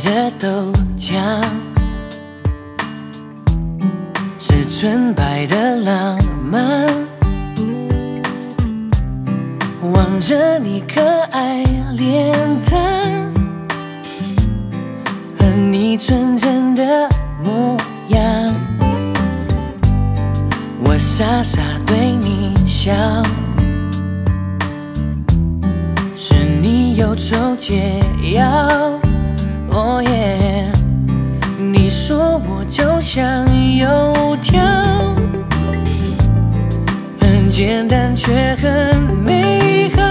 的豆浆，是纯白的浪漫。望着你可爱脸蛋和你纯真的模样，我傻傻对你笑。是你有抽解药。说我就像油条，很简单却很美好。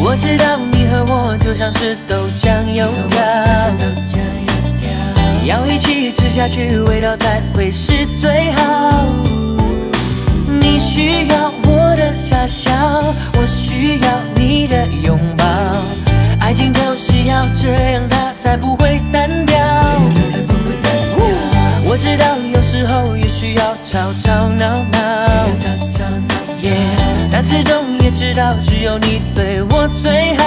我知道你和我就像是豆浆油条，要一起吃下去，味道才会是最好。你需要我的傻笑，我需要你的拥抱。爱情就是要这样，它才不知道有时候也需要吵吵闹闹，但始终也知道只有你对我最好。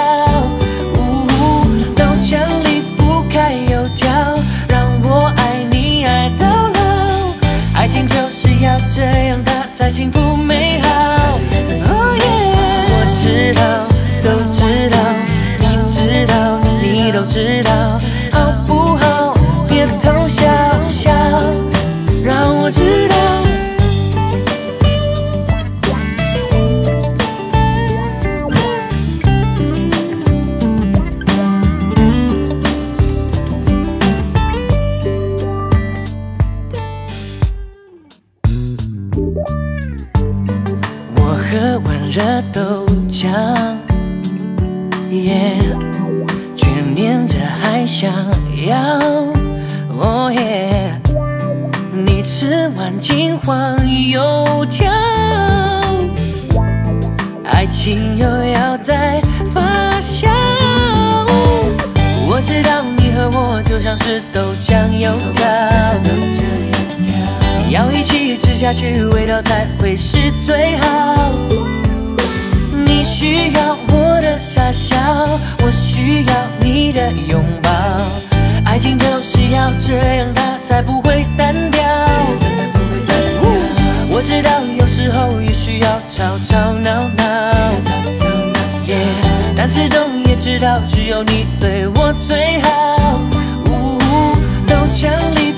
豆浆离不开油条，让我爱你爱到老。爱情就是要这样，它才幸福喝完热豆浆，耶。念着还想要，哦耶！你吃完金黄油条，爱情又要再发酵。我知道你和我就像是豆浆油条，要一起吃下去，味道才会是最好。你需要我的傻笑，我需要你的拥抱。爱情就是要这样，它才不会单调。我知道有时候也需要吵吵闹闹，但始终也知道只有你对我最好。豆浆离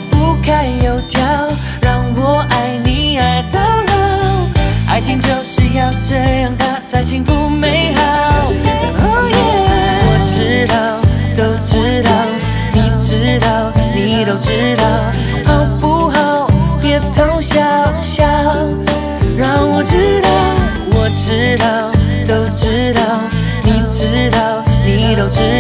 偷笑笑，让我知道，我知道，都知道，你知道，你都知道。